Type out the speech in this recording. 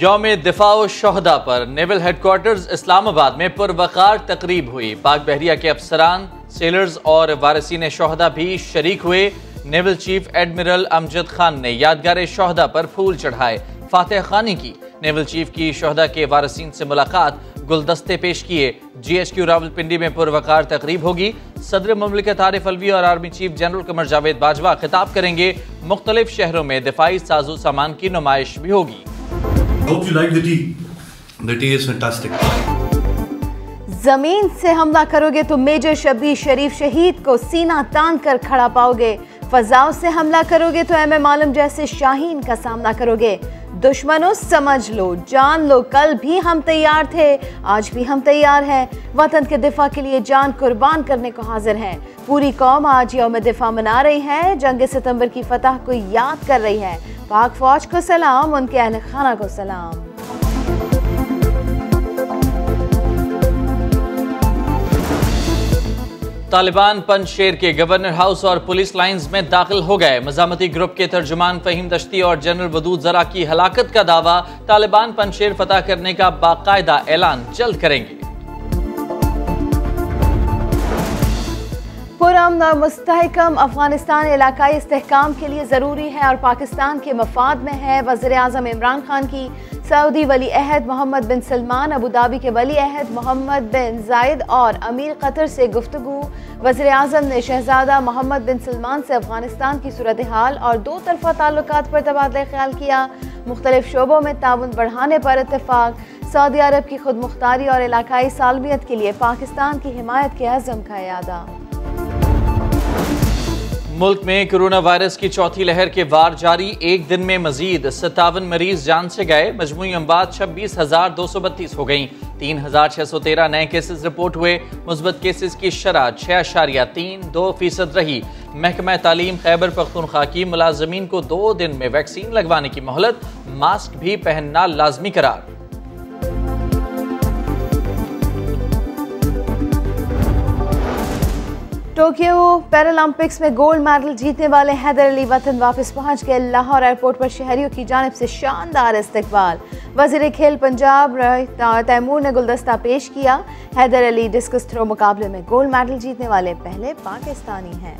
योम दिफा शहदा पर नेवल हेडकोार्टर्स इस्लामाबाद में पुरवकार तकरीब हुई। पाक बहरिया के अफसरान, सेलर्स और वारसीन शहदा भी शरीक हुए। Naval chief admiral Amjad Khan ने यादगार शहदा पर फूल चढ़ाए। फातह खानी की, नेवल चीफ की शहदा के वारसीन से मुलाकात गुलदस्ते पेश किए। जी एच क्यू रावलपिंडी में पुरवकार तकरीब होगी। सदर ममलिकत आरिफ अलवी और army chief general Qamar Javed Bajwa खिताब करेंगे। मुख्तलिफ़ शहरों में दिफाई साजो सामान की नुमाइश भी होगी। Hope you like the tea. The tea is fantastic. ज़मीन से हमला करोगे तो मेजर शबीर शरीफ शहीद को सीना तान कर खड़ा पाओगे फजाओं से हमला करोगे तो एम एम आलम जैसे शाहीन का सामना करोगे दुश्मनों समझ लो, जान लो, कल भी हम तैयार थे, आज भी हम तैयार हैं। वतन के दिफा के लिए जान कुर्बान करने को हाजिर हैं। पूरी कौम आज योम दिफा मना रही है, जंग सितंबर की फतह को याद कर रही है। पाक फौज को सलाम, उनके अहल खाना को सलाम। तालिबान पंजशेर के गवर्नर हाउस और पुलिस लाइंस में दाखिल हो गए। मजामती ग्रुप के तर्जुमान फहीम दश्ती और जनरल वदूद जरा की हलाकत का दावा, तालिबान पंजशेर फतह करने का बाकायदा ऐलान जल्द करेंगे। पुरम और मुस्तकम अफ़गानिस्तान इलाकाई इसकाम के लिए ज़रूरी है और पाकिस्तान के मफाद में है। वज़र अजम इमरान खान की सऊदी वली अहद Mohammed bin Salman, Abu Dhabi के वली अहद मोहम्मद बिन जायद और अमीर कतर से गुफ्तु वज़र अजम ने शहजादा मोहम्मद बिन सलमान से अफ़गानिस्तान की सूरत हाल और दो तरफा ताल्लुक पर तबादला ख्याल किया। मुख्तलिफ़ शोबों में ताउन बढ़ाने पर इतफाक़ सऊदी अरब की खुद मुख्तारी और इलाकई सालमियत के लिए पाकिस्तान की हिमायत के अज़म का यादा मुल्क में कोरोना वायरस की चौथी लहर के वार जारी। एक दिन में मजीद सत्तावन मरीज़ जान से गए। मजमू अमबाद छब्बीस हज़ार दो सौ बत्तीस हो गई। तीन हज़ार छह सौ तेरह नए केसेस रिपोर्ट हुए। मुस्बत केसेस की शरह छह अशारिया तीन दो फ़ीसद रही। महकमा तालीम खैबर पख्तूनख्वा की मुलाजमीन को दो दिन में वैक्सीन लगवाने की मोहलत। मास्क भी पहनना लाजमी करार। टोक्यो पैरालंपिक्स में गोल्ड मेडल जीतने वाले हैदर अली वतन वापस पहुँच गए लाहौर एयरपोर्ट पर शहरियों की जानब से शानदार इस्तकबाल। वज़ीर खेल पंजाब तैमूर ने गुलदस्ता पेश किया। हैदर अली डिस्कस थ्रो मुकाबले में गोल्ड मेडल जीतने वाले पहले पाकिस्तानी हैं।